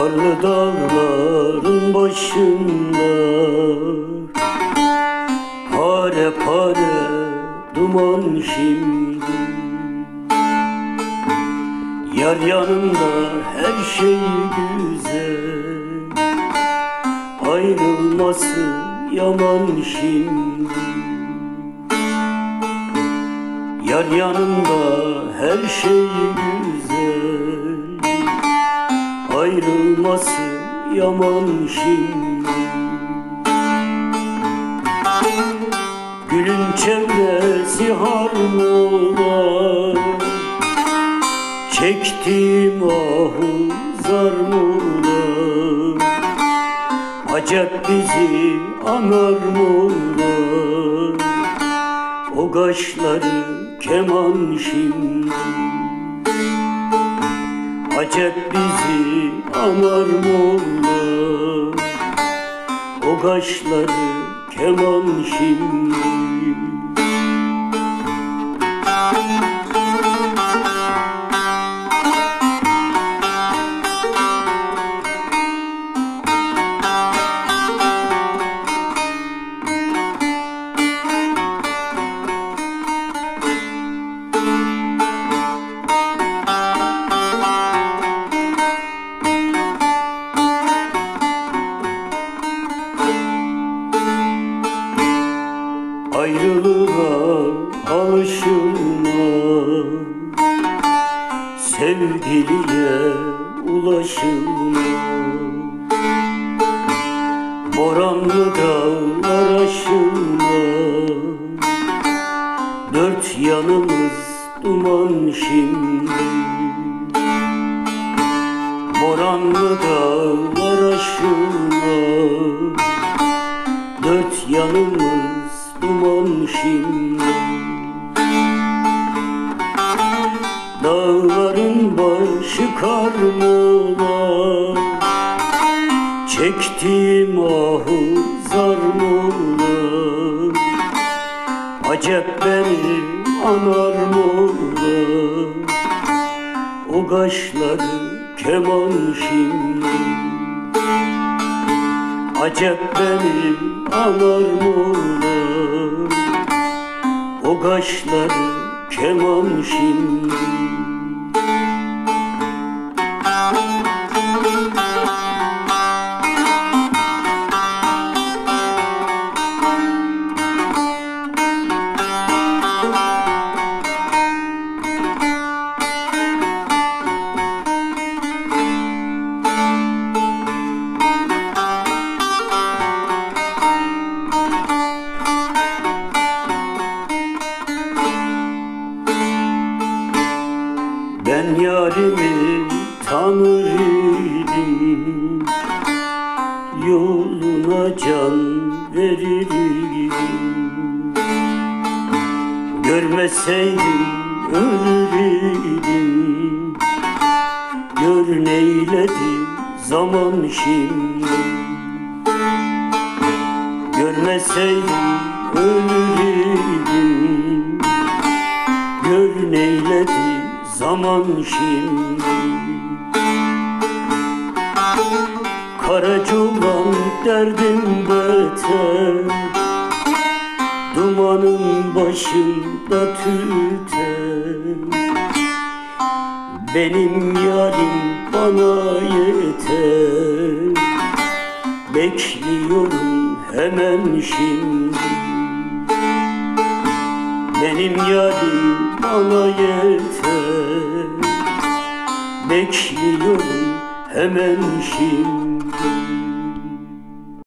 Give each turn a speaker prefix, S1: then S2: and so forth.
S1: Karlı dağların başında Pare pare duman şimdi Yar yanında her şey güzel Ayrılması yaman şimdi Yar yanında her şey güzel yaman şimdi Gülün çevresi harmola Çektim ahu zarmola Acep bizi anar mola O kaşları keman şimdi Acep bizi anar molla O kaşları keman şimdi Sevgiliye ulaşılma Boranlı dağlar aşılma Dört yanımız duman şimdi. Boranlı dağlar aşılma Dört yanımız duman şimdi. Dağların başı karmola Çektim ahu zarmola Acep beni anar mola O kaşları keman şimdi. Acep beni anar mola O kaşları keman şimdi tanır idim Yoluna can verirdim Görmeseydim ölürdüm Gör neyledi zaman şimdi. Görmeseydim ölürdüm Gör zaman şimdi? Karaca olan derdim beter Dumanın başında tüter Benim yarim bana yeter Bekliyorum hemen şimdi benim yarim bana yeter. Bekliyorum hemen şimdi